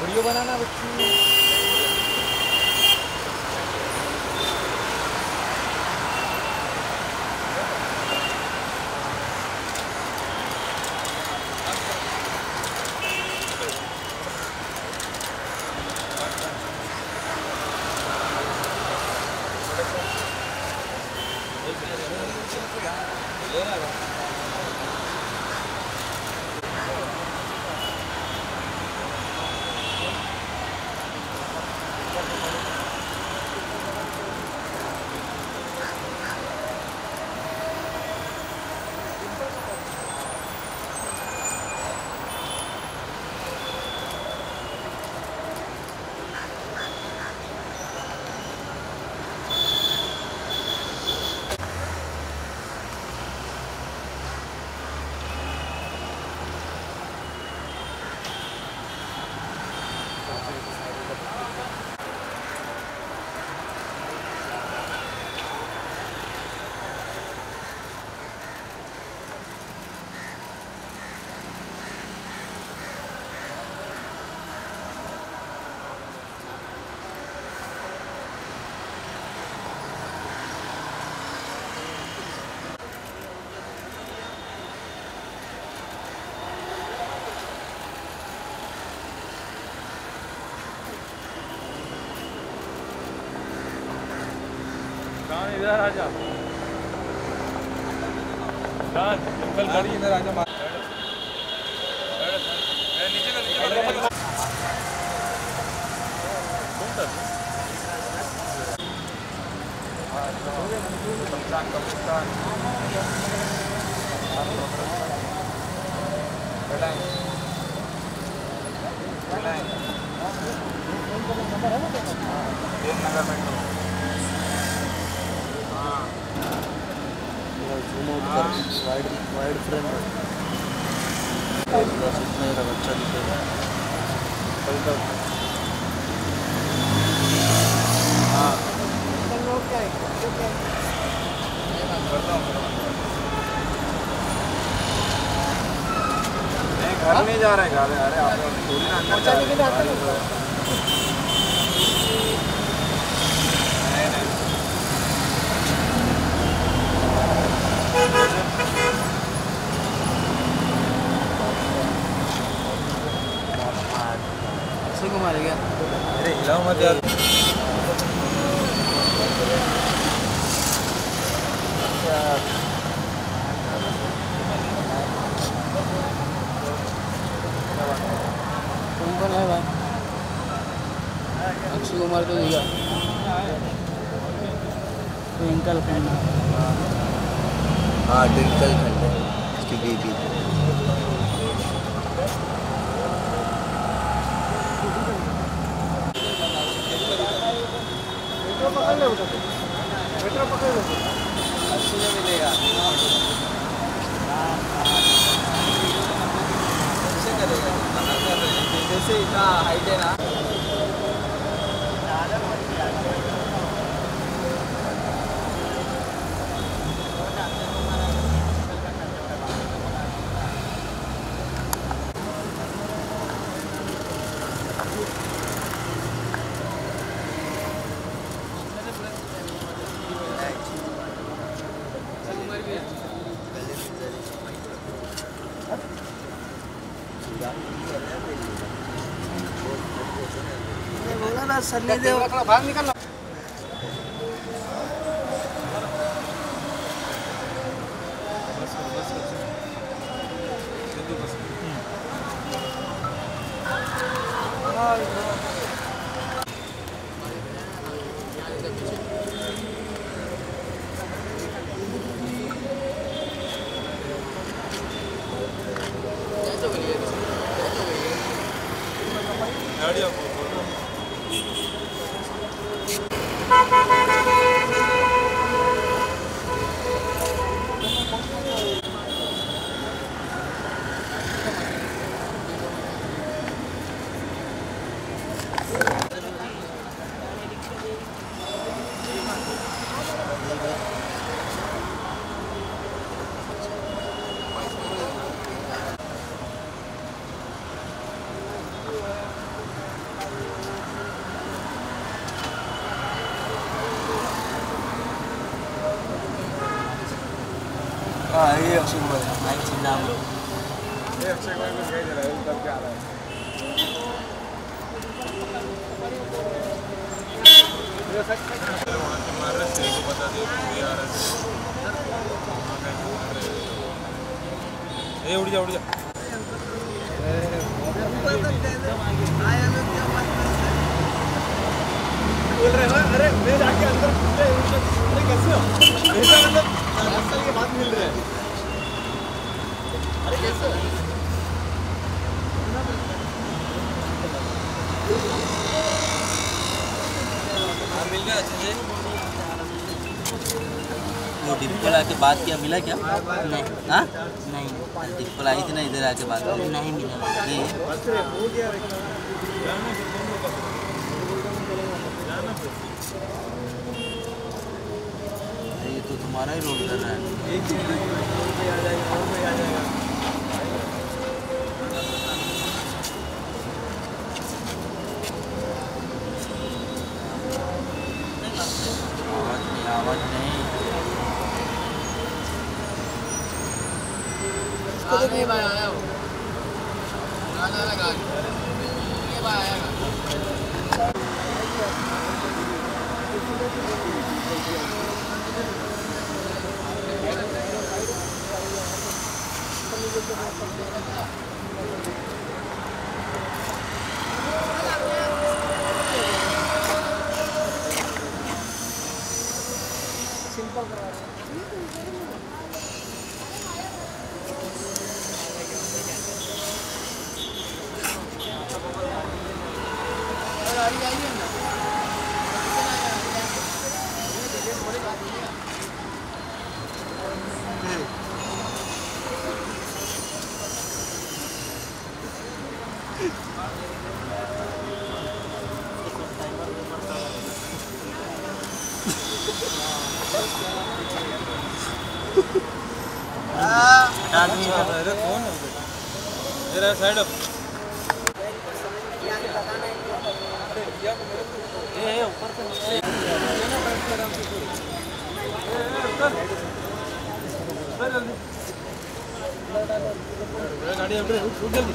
Video बनाना बच्ची जान इधर आ जा। जान कल गाड़ी। इधर आ जा नीचे कर नीचे कप्तान कप्तान बैठाएँ बैठाएँ प्रेम नगर मेट्रो हाँ वाइड वाइड फ्रेम बस इतना ही रहा अच्छा दिखेगा कल तक हाँ। करता हूँ घर नहीं जा रहे घर अरे आप थोड़ी ना अंदर जा रहे हैं। नहीं नहीं है क्या अरे हिलाओ मत यार। कौन है भाई। अक्षय कुमार तो दिखा ट्विंकल खन्ना। हाँ ट्विंकल खन्ना उसकी बेबी अस्सी में मिलेगा कैसे जैसे इतना हाइट है ना ना सन्नी निकल गाड़ी ये दिखाई रहा है है ए उड़ जा उड़ जा बोल रहे हो, अरे, मैं जाके अंदर अरे कैसे हो मेरे अंदर दस साल के बाद मिल रहे हैं अरे कैसे हो हाँ, मिल गया अच्छे से वो डिम्पल आके बात किया मिला क्या? नहीं। हाँ? नहीं। डिम्पल आई थी ना इधर आके बात नहीं मिला। नहीं ये तो तुम्हारा ही रोल कर रहा है। गाना लगा भाई आया कौन है? जरा साइड अप गाड़ी अपने रुक जल्दी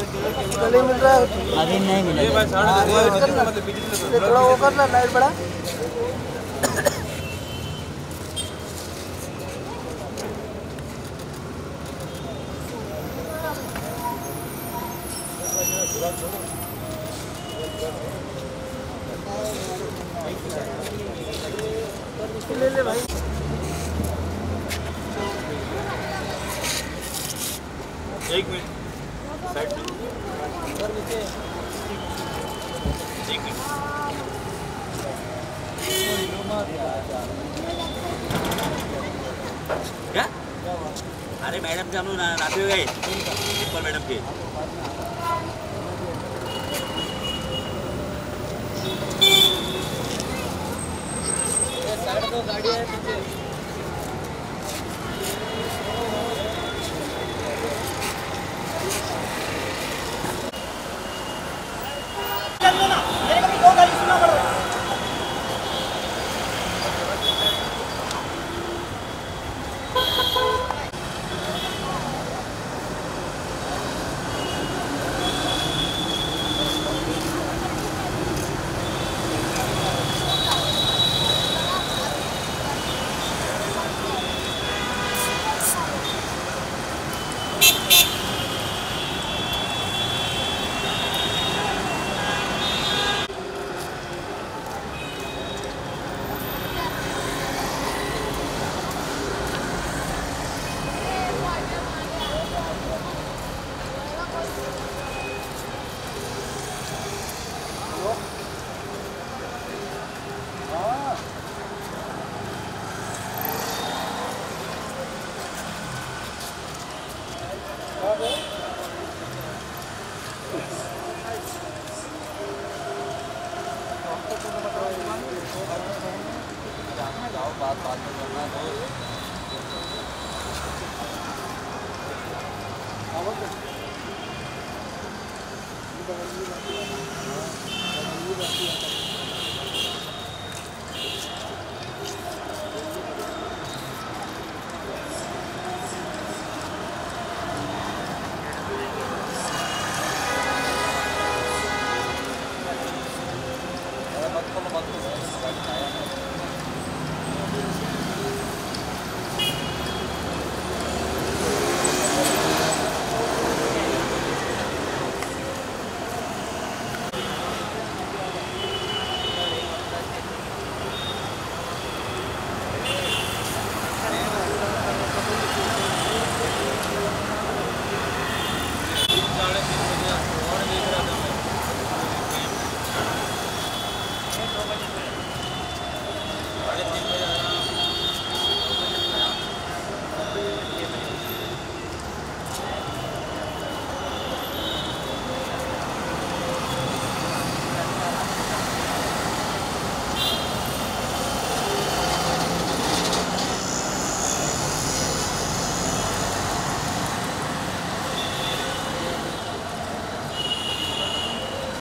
गले मिल रहा है अभी नहीं मिले। ये भाई साढ़े दो मतलब बिजली से थोड़ा वो करना लाइट बड़ा ले ले भाई। क्या? अरे मैडम के हम लोग नाते हुए गए प्रिंसिपल मैडम के गाड़ी है पीछे है